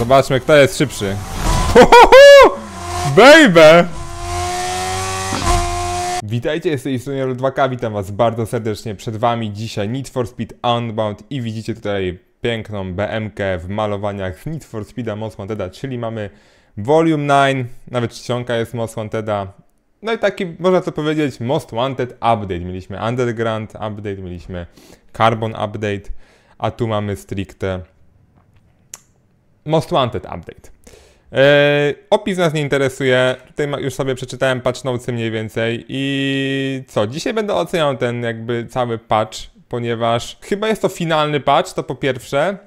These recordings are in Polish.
Zobaczmy, kto jest szybszy. Hohoho! Baby! Witajcie, z tej strony 2K, witam was bardzo serdecznie. Przed wami dzisiaj Need for Speed Unbound i widzicie tutaj piękną BMK w malowaniach Need for Speeda Most Wanteda, czyli mamy Volume 9, nawet czcionka jest Most Wanteda. No i taki, można to powiedzieć, Most Wanted Update. Mieliśmy Underground Update, mieliśmy Carbon Update, a tu mamy stricte Most Wanted Update. Eee, opis nas nie interesuje. Tutaj już sobie przeczytałem patch notesy mniej więcej. I co? Dzisiaj będę oceniał ten jakby cały patch, ponieważ chyba jest to finalny patch, to po pierwsze.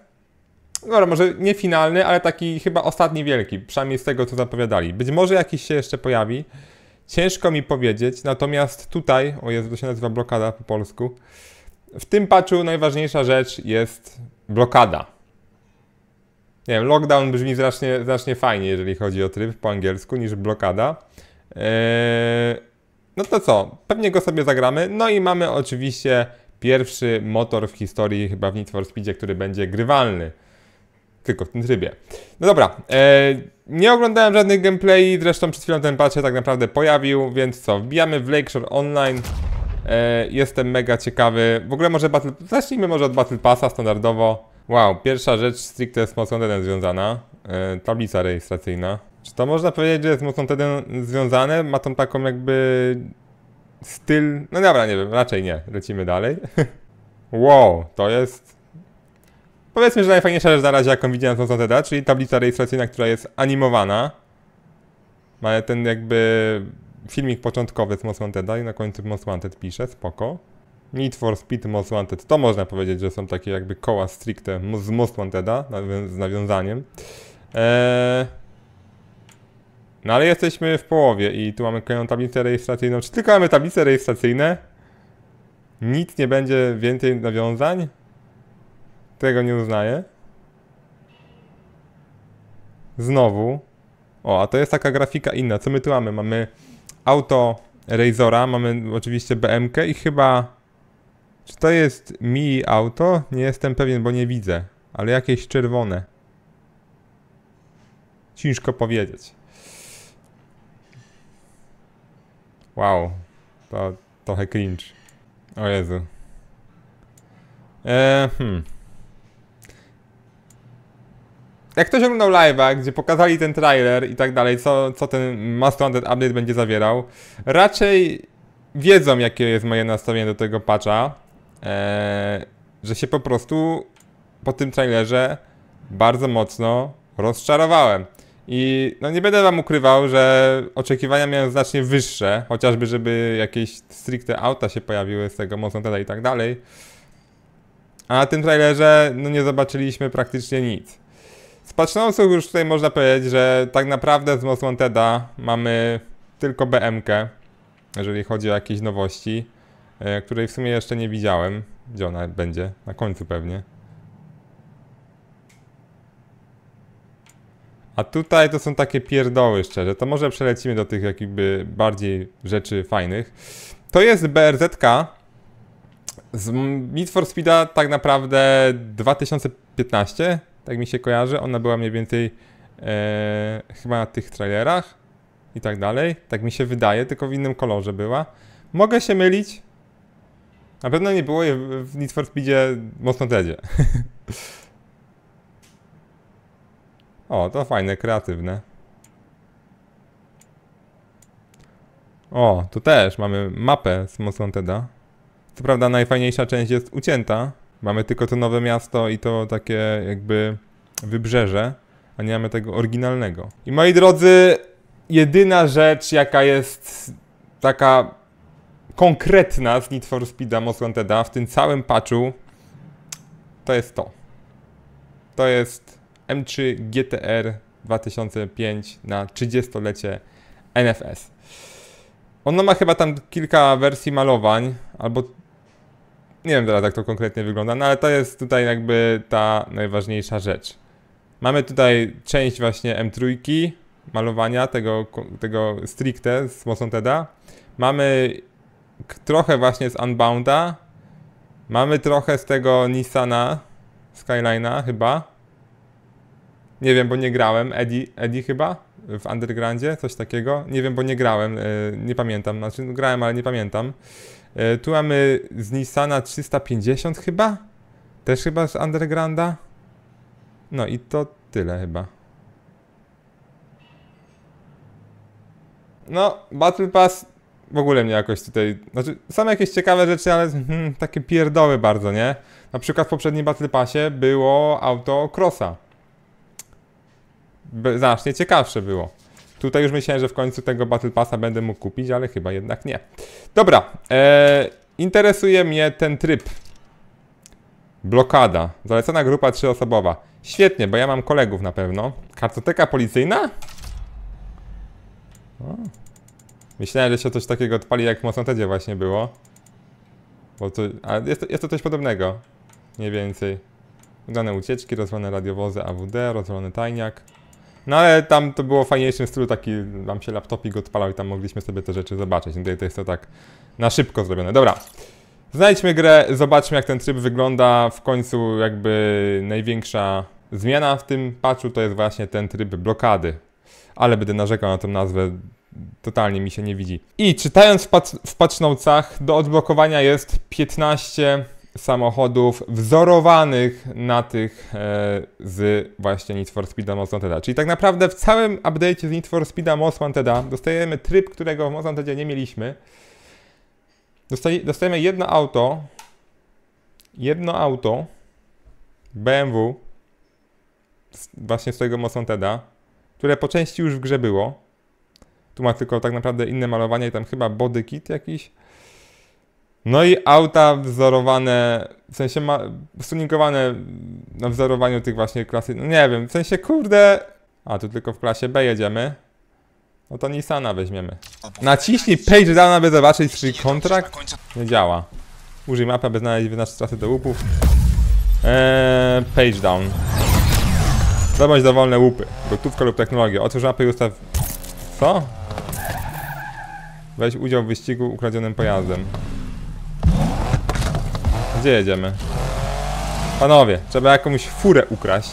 Dobra, może nie finalny, ale taki chyba ostatni wielki, przynajmniej z tego co zapowiadali. Być może jakiś się jeszcze pojawi. Ciężko mi powiedzieć, natomiast tutaj, o Jezu, to się nazywa blokada po polsku. W tym patchu najważniejsza rzecz jest blokada. Nie wiem, lockdown brzmi znacznie, znacznie fajniej, jeżeli chodzi o tryb po angielsku, niż blokada. Eee, no to co? Pewnie go sobie zagramy. No i mamy oczywiście pierwszy motor w historii chyba w Need for Speedzie, który będzie grywalny. Tylko w tym trybie. No dobra, eee, nie oglądałem żadnych gameplay, zresztą przed chwilą ten patch tak naprawdę pojawił, więc co? Wbijamy w Lakeshore Online. Eee, jestem mega ciekawy. W ogóle może Battle... Zacznijmy może od Battle Passa standardowo. Wow, pierwsza rzecz stricte z Mocą związana. E, tablica rejestracyjna. Czy to można powiedzieć, że jest Mocą związane? Ma tą taką jakby styl... No dobra, nie wiem, raczej nie. Lecimy dalej. wow, to jest... Powiedzmy, że najfajniejsza rzecz na razie, jaką widziałem z Mocą czyli tablica rejestracyjna, która jest animowana. Ma ten jakby filmik początkowy z Most Wanted i na końcu Most Wanted pisze, spoko. Need for Speed Most Wanted. To można powiedzieć, że są takie jakby koła stricte z Most Wanteda z nawiązaniem. Eee... No ale jesteśmy w połowie i tu mamy kolejną tablicę rejestracyjną. Czy tylko mamy tablice rejestracyjne? Nic nie będzie więcej nawiązań? Tego nie uznaję. Znowu. O, a to jest taka grafika inna. Co my tu mamy? Mamy auto Razora, mamy oczywiście BMK i chyba czy to jest mi auto? Nie jestem pewien, bo nie widzę. Ale jakieś czerwone. Ciężko powiedzieć. Wow. To trochę cringe. O Jezu. Eee, hmm. Jak ktoś oglądał live'a, gdzie pokazali ten trailer i tak dalej, co, co ten Wanted Update będzie zawierał, raczej wiedzą, jakie jest moje nastawienie do tego patcha. Eee, że się po prostu po tym trailerze bardzo mocno rozczarowałem. I no nie będę wam ukrywał, że oczekiwania miałem znacznie wyższe, chociażby żeby jakieś stricte auta się pojawiły z tego Mozonteda i tak dalej. A na tym trailerze no nie zobaczyliśmy praktycznie nic. Z patchnotesów już tutaj można powiedzieć, że tak naprawdę z Most mamy tylko BMK, jeżeli chodzi o jakieś nowości. E, której w sumie jeszcze nie widziałem. Gdzie ona będzie? Na końcu pewnie. A tutaj to są takie pierdoły szczerze. To może przelecimy do tych jakby bardziej rzeczy fajnych. To jest BRZK z Need for Speeda tak naprawdę 2015, tak mi się kojarzy. Ona była mniej więcej e, chyba na tych trailerach i tak dalej. Tak mi się wydaje, tylko w innym kolorze była. Mogę się mylić, na pewno nie było je w Need for Speedzie mocno tedzie. o, to fajne, kreatywne. O, tu też mamy mapę z Most Wanteda. Co prawda najfajniejsza część jest ucięta. Mamy tylko to nowe miasto i to takie jakby wybrzeże, a nie mamy tego oryginalnego. I moi drodzy, jedyna rzecz jaka jest taka konkretna z Need for Speed'a Most Wanted'a w tym całym patchu to jest to. To jest M3 GTR 2005 na 30-lecie NFS. Ono ma chyba tam kilka wersji malowań, albo nie wiem teraz jak to konkretnie wygląda, no ale to jest tutaj jakby ta najważniejsza rzecz. Mamy tutaj część właśnie M3 malowania tego, tego stricte z Mosanteda. Mamy trochę właśnie z Unbounda. Mamy trochę z tego Nissana Skyline'a chyba. Nie wiem, bo nie grałem. Eddie, Eddie chyba? W Undergroundzie? Coś takiego? Nie wiem, bo nie grałem. e, Nie pamiętam. Znaczy, no, grałem, ale nie pamiętam. E, Tu mamy z Nissana 350 chyba? Też chyba z Undergrounda? No i to tyle chyba. No, Battle Pass w ogóle mnie jakoś tutaj. Znaczy, są jakieś ciekawe rzeczy, ale hmm, takie pierdoły bardzo, nie? Na przykład w poprzednim Battle Passie było auto Crossa. Znacznie ciekawsze było. Tutaj już myślałem, że w końcu tego Battle Passa będę mógł kupić, ale chyba jednak nie. Dobra, e, interesuje mnie ten tryb. Blokada. Zalecona grupa trzyosobowa. Świetnie, bo ja mam kolegów na pewno. Kartoteka policyjna? O. Myślałem, że się coś takiego odpali jak w Mosantedzie właśnie było. Bo to, a jest, jest to coś podobnego. Mniej więcej. Udane ucieczki, rozwalone radiowozy AWD, rozwalony tajniak. No ale tam to było w fajniejszym stylu, taki nam się laptopik odpalał i tam mogliśmy sobie te rzeczy zobaczyć. Tutaj to jest to tak na szybko zrobione. Dobra. Znajdźmy grę, zobaczmy jak ten tryb wygląda. W końcu jakby największa zmiana w tym patchu to jest właśnie ten tryb blokady. Ale będę narzekał na tę nazwę, totalnie mi się nie widzi. I czytając w, patch, w do odblokowania jest 15 samochodów wzorowanych na tych e, z właśnie Need for Speed'a Most Wanted'a. Czyli tak naprawdę w całym update'cie z Need for Speed'a Most Wanted'a dostajemy tryb, którego w Most Wanted'zie nie mieliśmy. Dostaj, dostajemy jedno auto, jedno auto BMW z, właśnie z tego Most Wanted'a, które po części już w grze było. Tu ma tylko tak naprawdę inne malowanie i tam chyba body kit jakiś. No i auta wzorowane, w sensie ma, stuningowane na wzorowaniu tych właśnie klasy, no nie wiem, w sensie kurde... A, tu tylko w klasie B jedziemy. No to Nissana weźmiemy. Naciśnij page down, aby zobaczyć swój kontrakt. Nie działa. Użyj mapy, aby znaleźć wyznacz trasy do łupów. Eee, page down. Zdobądź dowolne łupy. Gotówka lub technologia. Otwórz mapę i ustaw... Co? Weź udział w wyścigu ukradzionym pojazdem. Gdzie jedziemy? Panowie, trzeba jakąś furę ukraść.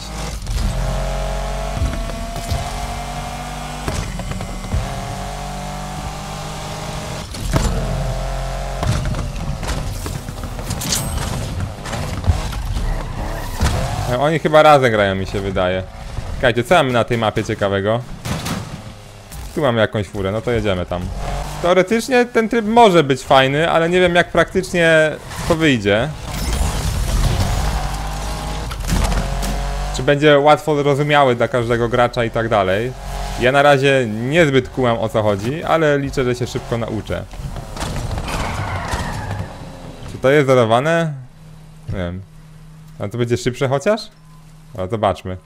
E, Oni chyba razem grają, mi się wydaje. Czekajcie, co mamy na tej mapie ciekawego? Tu mamy jakąś furę, no to jedziemy tam. Teoretycznie ten tryb może być fajny, ale nie wiem jak praktycznie to wyjdzie. Czy będzie łatwo zrozumiały dla każdego gracza i tak dalej. Ja na razie niezbyt kumam o co chodzi, ale liczę, że się szybko nauczę. Czy to jest zadawane? Nie wiem. A to będzie szybsze chociaż? No zobaczmy.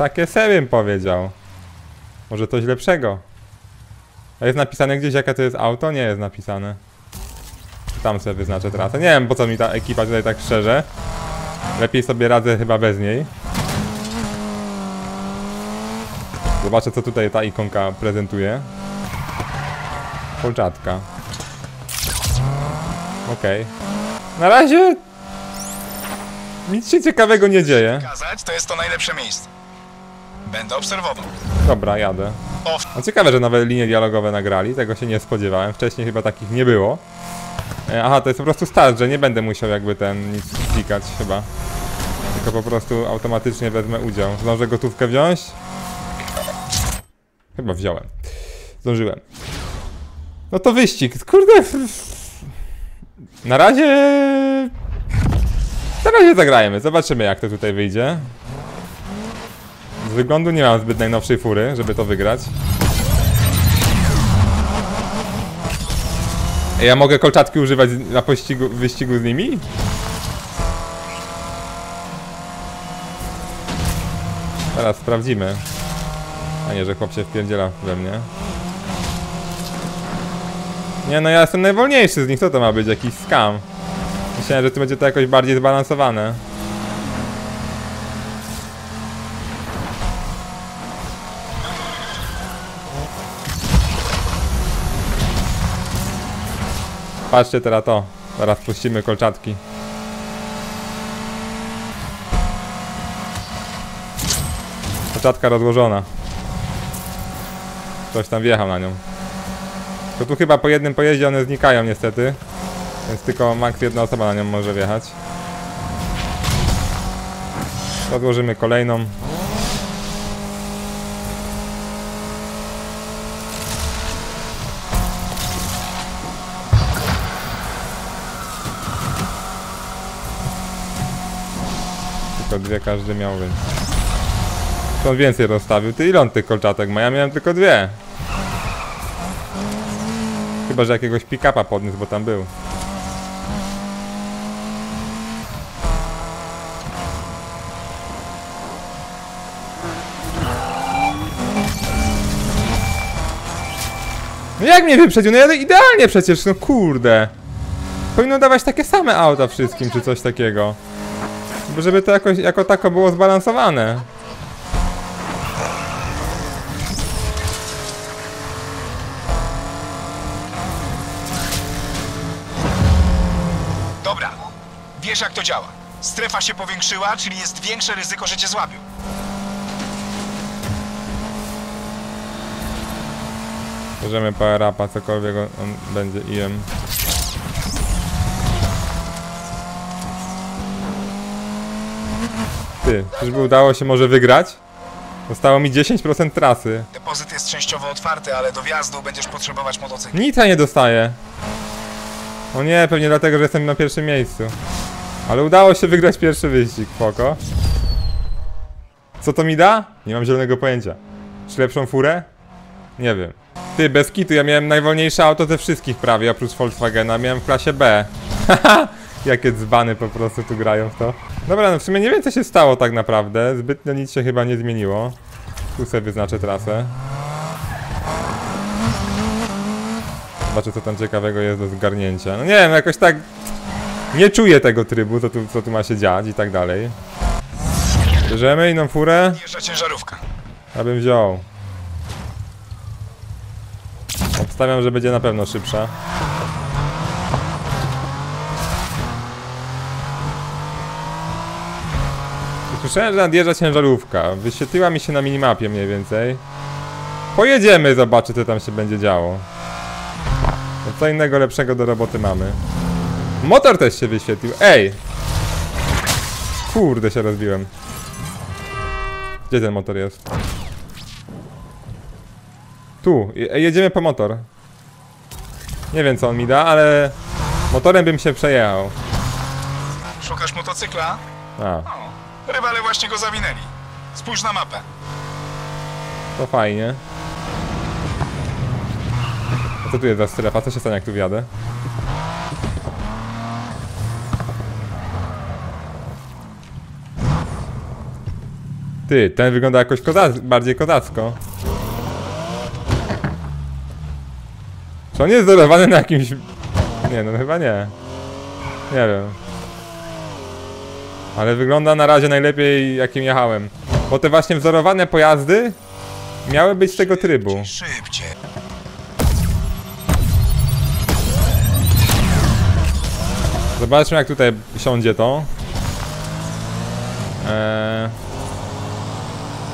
Takie se bym powiedział. Może coś lepszego. A jest napisane gdzieś jakie to jest auto? Nie jest napisane. Tam sobie wyznaczę trasę. Nie wiem po co mi ta ekipa tutaj tak szczerze. Lepiej sobie radzę chyba bez niej. Zobaczę co tutaj ta ikonka prezentuje. Kolczatka. Okej. Na razie... Nic się ciekawego nie dzieje. To jest to najlepsze miejsce. Będę obserwował. Dobra, jadę. No ciekawe, że nowe linie dialogowe nagrali, tego się nie spodziewałem. Wcześniej chyba takich nie było. E, Aha, to jest po prostu start, że nie będę musiał jakby ten nic klikać chyba. Tylko po prostu automatycznie wezmę udział. Zdążę gotówkę wziąć? Chyba wziąłem. Zdążyłem. No to wyścig. Kurde. Na razie... Na razie zagrajmy. Zobaczymy jak to tutaj wyjdzie. Z wyglądu nie mam zbyt najnowszej fury, żeby to wygrać. Ja mogę kolczatki używać na pościgu, wyścigu z nimi? Teraz sprawdzimy. A nie, że chłop się wpierdziela we mnie. Nie no, ja jestem najwolniejszy z nich, co to ma być? Jakiś scam. Myślałem, że tu będzie to jakoś bardziej zbalansowane. Patrzcie teraz to. Teraz puścimy kolczatki. Kolczatka rozłożona. Ktoś tam wjechał na nią. To tu chyba po jednym pojeździe one znikają niestety. Więc tylko max jedna osoba na nią może wjechać. Odłożymy kolejną. Tylko dwie każdy miał, więc... To on więcej rozstawił. Ty ile on tych kolczatek ma? Ja miałem tylko dwie. Chyba, że jakiegoś pick-upa podniósł, bo tam był. No jak mnie wyprzedził? No jadę idealnie przecież, no kurde. Powinno dawać takie same auta wszystkim, czy coś takiego. Żeby to jakoś, jako tako było zbalansowane. Dobra, wiesz jak to działa. Strefa się powiększyła, czyli jest większe ryzyko, że cię złapią. Bierzemy power upa, cokolwiek on, on będzie IM. Ty, czyżby udało się może wygrać? Zostało mi 10% trasy. Depozyt jest częściowo otwarty, ale do wjazdu będziesz potrzebować motocykl. Nic ja nie dostaję. O nie, pewnie dlatego, że jestem na pierwszym miejscu. Ale udało się wygrać pierwszy wyścig, poko. Co to mi da? Nie mam zielonego pojęcia. Czy lepszą furę? Nie wiem. Ty, bez kitu, ja miałem najwolniejsze auto ze wszystkich prawie, oprócz Volkswagena. Miałem w klasie B. Haha, jakie dzbany po prostu tu grają w to. Dobra, no w sumie nie wiem co się stało tak naprawdę. Zbytnio nic się chyba nie zmieniło. Tu sobie wyznaczę trasę. Zobaczę co tam ciekawego jest do zgarnięcia. No nie wiem, jakoś tak nie czuję tego trybu, co tu, co tu ma się dziać i tak dalej. Bierzemy inną furę? Jeżdża ciężarówka. Ja bym wziął. Obstawiam, że będzie na pewno szybsza. Słyszałem, że nadjeżdża ciężarówka. Wyświetliła mi się na minimapie mniej więcej. Pojedziemy, zobaczy co tam się będzie działo. No co innego lepszego do roboty mamy. Motor też się wyświetlił. Ej! Kurde się rozbiłem. Gdzie ten motor jest? Tu, je- jedziemy po motor. Nie wiem co on mi da, ale motorem bym się przejechał. Szukasz motocykla? A, rywale właśnie go zawinęli. Spójrz na mapę. to fajnie. A co tu jest za strefa? Co się stanie jak tu wjadę? Ty, ten wygląda jakoś bardziej kozacko. Czy on jest wzorowany na jakimś... Nie, no chyba nie. Nie wiem. Ale wygląda na razie najlepiej jakim jechałem. Bo te właśnie wzorowane pojazdy miały być z tego trybu. Szybciej. Zobaczmy jak tutaj siądzie to. Eee...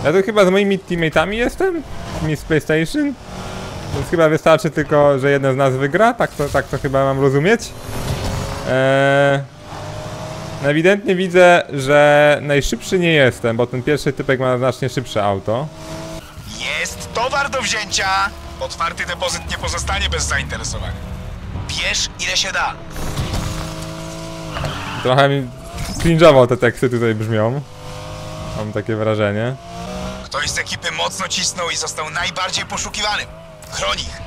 Ja tu chyba z moimi teammateami jestem? Tymi z PlayStation? Więc chyba wystarczy tylko, że jeden z nas wygra, tak to, tak to chyba mam rozumieć. Eee... Ewidentnie widzę, że najszybszy nie jestem, bo ten pierwszy typek ma znacznie szybsze auto. Jest towar do wzięcia! Otwarty depozyt nie pozostanie bez zainteresowania. Bierz ile się da. Trochę mi cringe'owo te teksty tutaj brzmią. Mam takie wrażenie. Ktoś z ekipy mocno cisnął i został najbardziej poszukiwanym. Chroń ich.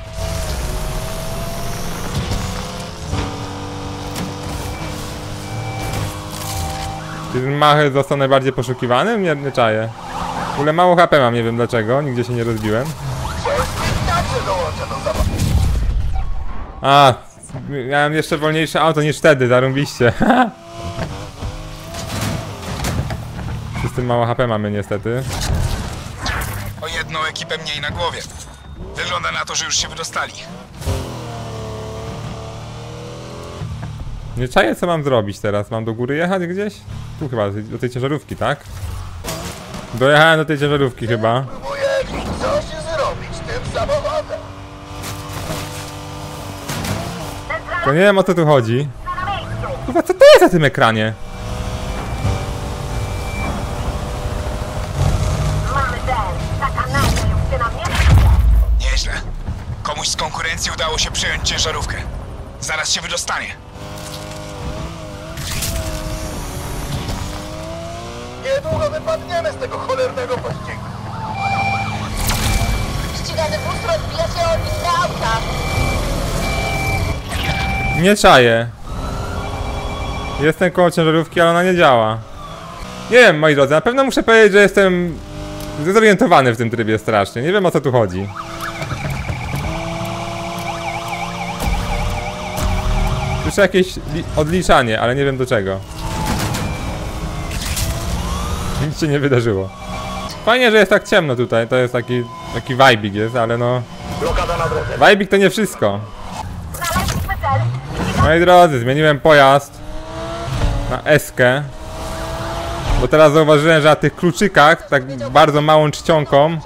Czy Machy został najbardziej poszukiwanym? Nie, nie czaję. W ogóle mało HP mam, nie wiem dlaczego, nigdzie się nie rozbiłem. A, miałem jeszcze wolniejsze auto niż wtedy, zarąbiście. Tym mało HP mamy niestety. O jedną ekipę mniej na głowie. Wygląda na to, że już się wydostali. Nie czaję, co mam zrobić teraz. Mam do góry jechać gdzieś? Tu chyba, do tej- ciężarówki, tak? Dojechałem do tej ciężarówki chyba. Próbuję coś zrobić tym samochodem. To nie wiem o co tu chodzi. Chyba co to jest na tym ekranie? Nieźle. Komuś z konkurencji udało się przejąć ciężarówkę. Zaraz się wydostanie. Niedługo wypadniemy z tego cholernego pościgu. Ścigany bus rozbija się o inne auta. Nie czaję. Jestem koło ciężarówki, ale ona nie działa. Nie wiem, moi drodzy, na pewno muszę powiedzieć, że jestem zdezorientowany w tym trybie strasznie. Nie wiem o co tu chodzi. Słyszę jakieś li- odliczanie, ale nie wiem do czego. Nic się nie wydarzyło. Fajnie, że jest tak ciemno tutaj, to jest taki, taki vibik jest, ale no... Blokada na drodze. Vibik to nie wszystko. Moi drodzy, zmieniłem pojazd na eskę. Bo teraz zauważyłem, że na tych kluczykach, tak bardzo małą czcionką,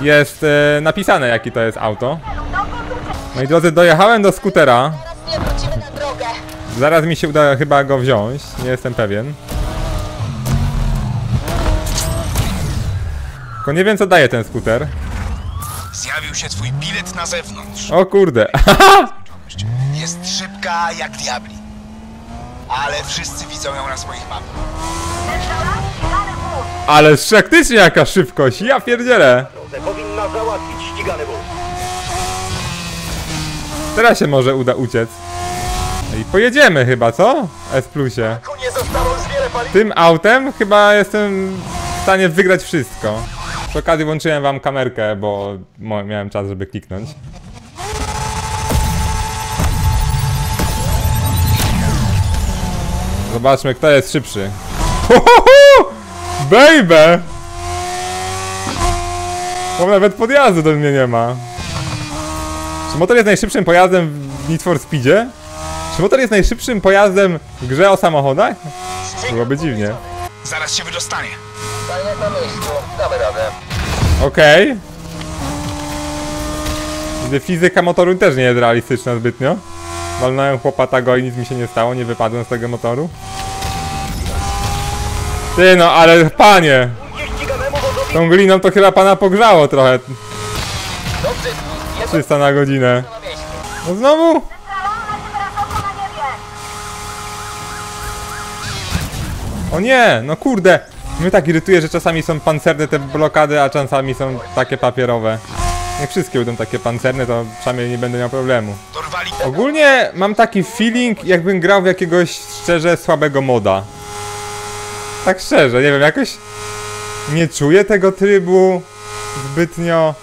jest e, napisane jaki to jest auto. Moi drodzy, dojechałem do skutera. Zaraz mi się uda chyba go wziąć, nie jestem pewien. Tylko nie wiem co daje ten skuter. Zjawił się twój bilet na zewnątrz. O kurde. Jest szybka jak diabli. Ale wszyscy widzą ją na swoich mapach. Ale faktycznie jaka szybkość, ja pierdzielę. Powinna załatwić ścigany. Teraz się może uda uciec. No I pojedziemy chyba, co? S plusie. Tym autem chyba jestem w stanie wygrać wszystko. Przy okazji włączyłem wam kamerkę, bo miałem czas, żeby kliknąć. Zobaczmy, kto jest szybszy. Baby! Bo nawet podjazdu do mnie nie ma. Czy motor jest najszybszym pojazdem w Need for Speedzie? Czy motor jest najszybszym pojazdem w grze o samochodach? Byłoby dziwnie. Zaraz się wydostanie. Stanie na miejscu. Damy radę. Okej. Widzę, fizyka motoru też nie jest realistyczna zbytnio. Walnąłem chłopa tago i nic mi się nie stało, nie wypadłem z tego motoru. Ty no, ale panie! Tą gliną to chyba pana pogrzało trochę. Dobrze. Jest 300 na godzinę. No znowu? O nie, no kurde. Mnie tak irytuje, że czasami są pancerne te blokady, a czasami są takie papierowe. Jak wszystkie będą takie pancerne, to przynajmniej nie będę miał problemu. Ogólnie mam taki feeling, jakbym grał w jakiegoś szczerze słabego moda. Tak szczerze, nie wiem, jakoś nie czuję tego trybu zbytnio.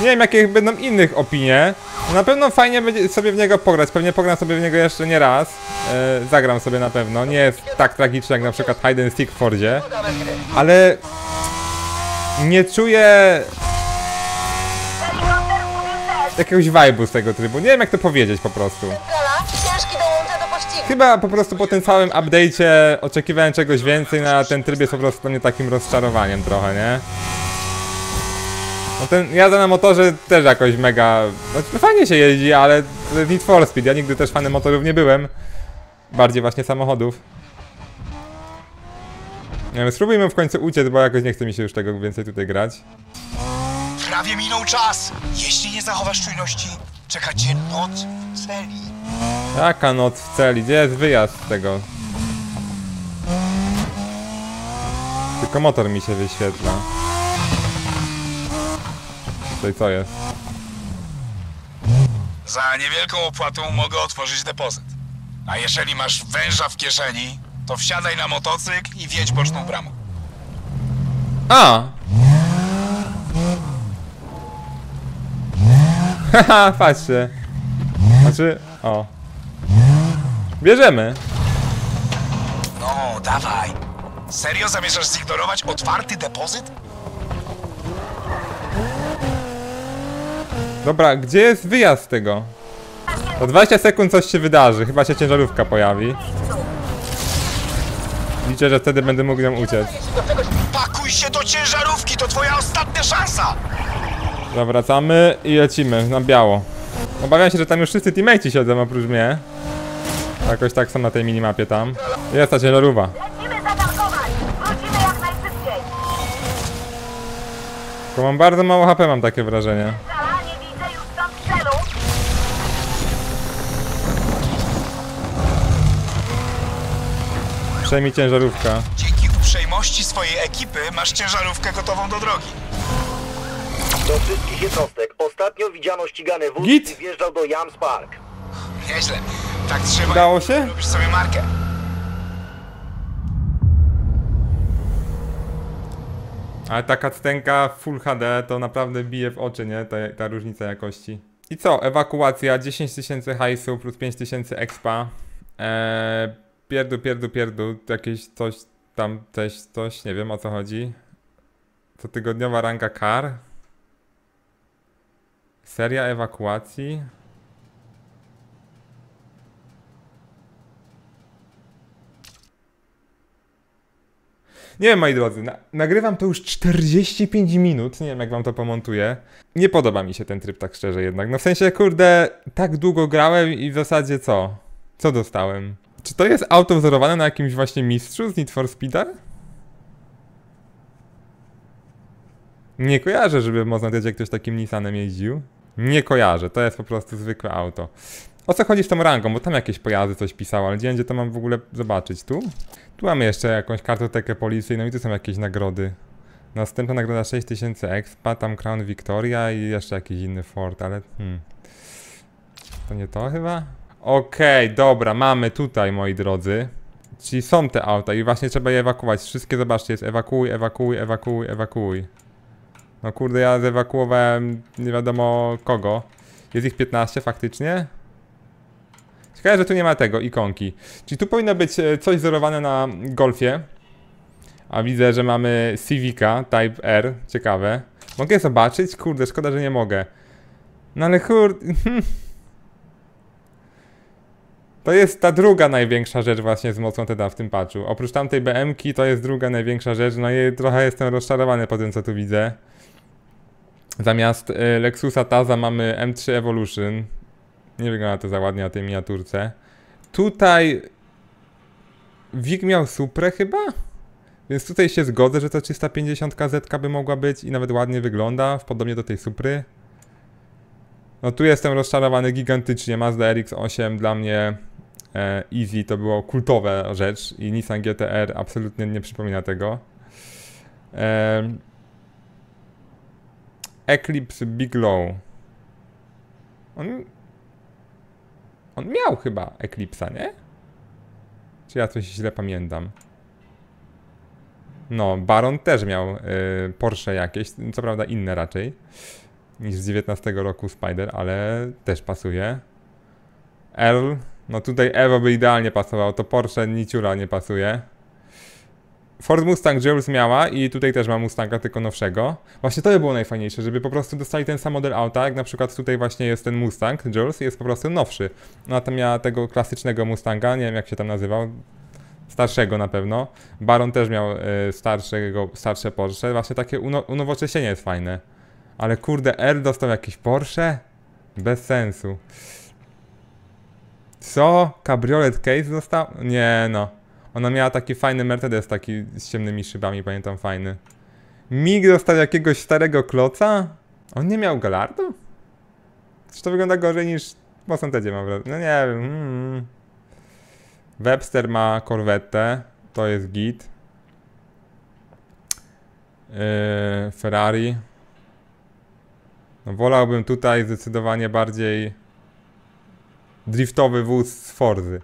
Nie wiem, jakie będą innych opinie. Na pewno fajnie będzie sobie w niego pograć. Pewnie pogram sobie w niego jeszcze nie raz. E, zagram sobie na pewno. Nie jest tak tragiczny jak na przykład Hide and Seek w Fordzie. Ale nie czuję jakiegoś vibe'u z tego trybu. Nie wiem jak to powiedzieć po prostu. Chyba po prostu po tym całym update'cie oczekiwałem czegoś więcej, no a ten tryb jest po prostu dla mnie takim rozczarowaniem trochę, nie? No ten jazda na motorze też jakoś mega... No fajnie się jeździ, ale Need for Speed, ja nigdy też fanem motorów nie byłem. Bardziej właśnie samochodów. Nie wiem, spróbujmy w końcu uciec, bo jakoś nie chce mi się już tego więcej tutaj grać. Prawie minął czas. Jeśli nie zachowasz czujności, czeka cię noc w celi. Jaka noc w celi? Gdzie jest wyjazd z tego? Tylko motor mi się wyświetla. Tutaj co jest? Za niewielką opłatą mogę otworzyć depozyt. A jeżeli masz węża w kieszeni, to wsiadaj na motocykl i wjedź boczną bramą. A! Haha, patrzcie. Znaczy, o. Bierzemy. No, dawaj. Serio zamierzasz zignorować otwarty depozyt? Dobra, gdzie jest wyjazd z tego? Za 20 sekund coś się wydarzy, chyba się ciężarówka pojawi. Liczę, że wtedy będę mógł ją uciec. Pakuj się do ciężarówki, to twoja ostatnia szansa! Zawracamy i lecimy na biało. Obawiam się, że tam już wszyscy teammate'i siedzą oprócz mnie. Jakoś tak są na tej minimapie tam. Jest ta ciężarówka. Tylko mam bardzo mało HP, mam takie wrażenie. Przejmij ciężarówka. Dzięki uprzejmości swojej ekipy masz ciężarówkę gotową do drogi. Do wszystkich jednostek. Ostatnio widziano ścigany wóz Git. i wjeżdżał do Jams Park. Nieźle. Tak trzeba. Udało się? Robisz sobie markę. Ale ta cutscenka Full HD to naprawdę bije w oczy, nie? Ta, ta różnica jakości. I co? Ewakuacja, 10 tysięcy hajsu plus 5 tysięcy expa. Eee, pierdu, pierdu, pierdu. Jakieś coś tam, coś, coś, nie wiem o co chodzi. To tygodniowa ranka kar. Seria ewakuacji. Nie wiem, moi drodzy, na, nagrywam to już 45 minut, nie wiem jak wam to pomontuję. Nie podoba mi się ten tryb tak szczerze jednak. No w sensie, kurde, tak długo grałem i w zasadzie co? Co dostałem? Czy to jest auto wzorowane na jakimś właśnie mistrzu z Need for Speeda? Nie kojarzę, żeby można wiedzieć, jak ktoś takim Nissanem jeździł. Nie kojarzę, to jest po prostu zwykłe auto. O co chodzi z tą rangą? Bo tam jakieś pojazdy coś pisało, ale gdzie, gdzie to mam w ogóle zobaczyć? Tu? Tu mamy jeszcze jakąś kartotekę policyjną i tu są jakieś nagrody. Następna nagroda 6000 expa, tam Crown Victoria i jeszcze jakiś inny fort, ale hmm. To nie to chyba? Okej, dobra, mamy tutaj, moi drodzy. Czyli są te auta i właśnie trzeba je ewakuować. Wszystkie, zobaczcie, jest ewakuuj, ewakuuj, ewakuuj, ewakuuj. No kurde, ja zewakuowałem nie wiadomo kogo. Jest ich 15 faktycznie? Ciekawe, że tu nie ma tego, ikonki. Czyli tu powinno być e, coś wzorowane na Golfie. A widzę, że mamy Civica Type R. Ciekawe. Mogę zobaczyć? Kurde, szkoda, że nie mogę. No ale kurde... To jest ta druga największa rzecz właśnie z mocą teda w tym patchu. Oprócz tamtej BM-ki to jest druga największa rzecz, no i trochę jestem rozczarowany po tym co tu widzę. Zamiast y, Lexusa Taza mamy M3 Evolution. Nie wygląda to za ładnie na tej miniaturce. Tutaj Wig miał Suprę chyba? Więc tutaj się zgodzę, że to 350 KZ by mogła być i nawet ładnie wygląda, podobnie do tej Supry. No tu jestem rozczarowany gigantycznie. Mazda RX-8 dla mnie Easy to było kultowe rzecz i Nissan GTR absolutnie nie przypomina tego. E, Eclipse Big Low. On, on miał chyba Eclipse'a, nie? Czy ja coś źle pamiętam? No, Baron też miał y, Porsche jakieś, co prawda inne raczej niż z 19 roku Spider, ale też pasuje. Earl, no tutaj Evo by idealnie pasował, to Porsche niciura nie pasuje. Ford Mustang Jules miała i tutaj też ma Mustanga, tylko nowszego. Właśnie to by było najfajniejsze, żeby po prostu dostali ten sam model auta, jak na przykład tutaj właśnie jest ten Mustang Jules jest po prostu nowszy. No a tam miała tego klasycznego Mustanga, nie wiem jak się tam nazywał, starszego na pewno. Baron też miał y, starszego, starsze Porsche, właśnie takie uno, unowocześnienie jest fajne. Ale kurde, R dostał jakiś Porsche? Bez sensu. Co? Cabriolet case dostał? Nie no. Ona miała taki fajny Mercedes, taki z ciemnymi szybami, pamiętam, fajny. Mig dostał jakiegoś starego kloca? On nie miał Galardu? Czy to wygląda gorzej niż w Mosantedzie mam wrażenie? No nie wiem. Mm. Webster ma Corvette, to jest git. Yy, Ferrari. No, wolałbym tutaj zdecydowanie bardziej driftowy wóz z Forzy.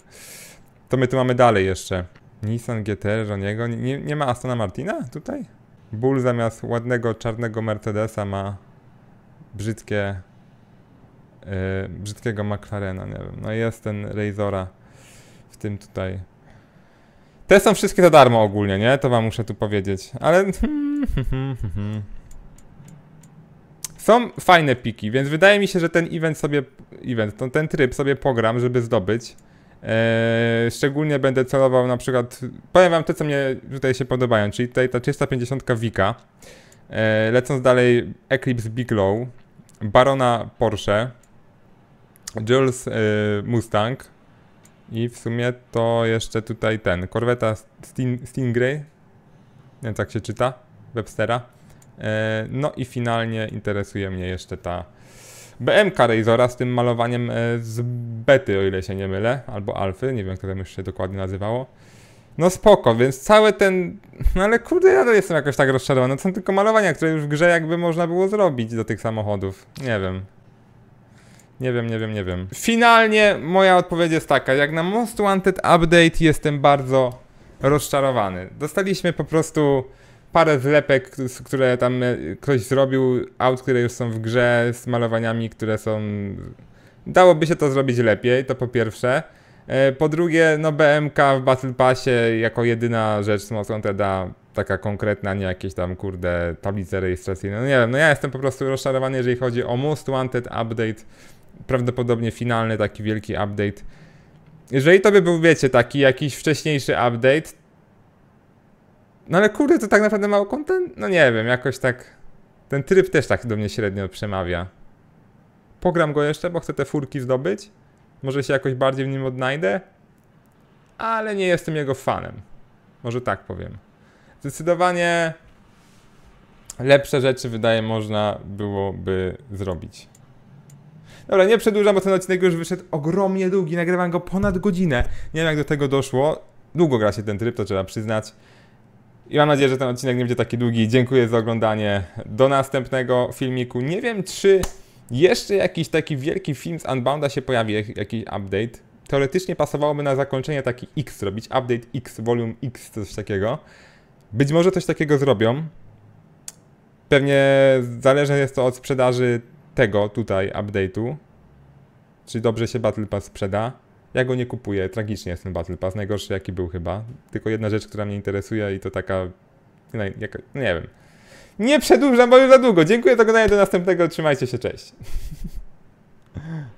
To my tu mamy dalej jeszcze. Nissan GT, żoniego. Nie, nie ma Astona Martina tutaj? Bull zamiast ładnego czarnego Mercedesa ma brzydkie yy, brzydkiego McLarena, nie wiem. No jest ten Razora w tym tutaj. Te są wszystkie za darmo ogólnie, nie? To wam muszę tu powiedzieć. Ale Są fajne piki, więc wydaje mi się, że ten event sobie, event, to ten tryb sobie pogram, żeby zdobyć. Eee, szczególnie będę celował na przykład, powiem wam te, co mnie tutaj się podobają, czyli tutaj ta 350 Wika, eee, lecąc dalej Eclipse Bigelow, Barona Porsche, Jules e, Mustang i w sumie to jeszcze tutaj ten, Corvetta Sting, Stingray, nie wiem tak się czyta, Webstera. E, no i finalnie interesuje mnie jeszcze ta BMK Razora z tym malowaniem e, z bety, o ile się nie mylę, albo alfy, nie wiem, jak już się dokładnie nazywało. No spoko, więc cały ten... No ale kurde, ja jestem jakoś tak rozczarowany. To są tylko malowania, które już w grze jakby można było zrobić do tych samochodów. Nie wiem. Nie wiem, nie wiem, nie wiem. Finalnie moja odpowiedź jest taka, jak na Most Wanted Update jestem bardzo rozczarowany. Dostaliśmy po prostu parę zlepek, które tam e, ktoś zrobił, aut, które już są w grze, z malowaniami, które są... Dałoby się to zrobić lepiej, to po pierwsze. E, Po drugie, no BMK w Battle Passie jako jedyna rzecz z Most Wanteda, taka konkretna, nie jakieś tam kurde tablice rejestracyjne. No nie wiem, no ja jestem po prostu rozczarowany, jeżeli chodzi o Most Wanted Update, prawdopodobnie finalny taki wielki update. Jeżeli to by był, wiecie, taki jakiś wcześniejszy update, no ale kurde, to tak naprawdę mało content? No nie wiem, jakoś tak. Ten tryb też tak do mnie średnio przemawia. Pogram go jeszcze, bo chcę te furki zdobyć. Może się jakoś bardziej w nim odnajdę. Ale nie jestem jego fanem. Może tak powiem. Zdecydowanie lepsze rzeczy wydaje można byłoby zrobić. Dobra, nie przedłużam, bo ten odcinek już wyszedł ogromnie długi. Nagrywam go ponad godzinę. Nie wiem, jak do tego doszło. Długo gra się ten tryb, to trzeba przyznać. I mam nadzieję, że ten odcinek nie będzie taki długi. Dziękuję za oglądanie. Do następnego filmiku. Nie wiem, czy jeszcze jakiś taki wielki film z Unbounda się pojawi, jak- jakiś update. Teoretycznie pasowałoby na zakończenie taki X zrobić. Update X, Volume X, coś takiego. Być może coś takiego zrobią. Pewnie zależne jest to od sprzedaży tego tutaj update'u. Czy dobrze się Battle Pass sprzeda. Ja go nie kupuję, tragicznie jest ten Battle Pass, najgorszy jaki był chyba. Tylko jedna rzecz, która mnie interesuje i to taka... jaka- Nie wiem. Nie przedłużam, bo już za długo. Dziękuję za oglądanie, do następnego, trzymajcie się, cześć.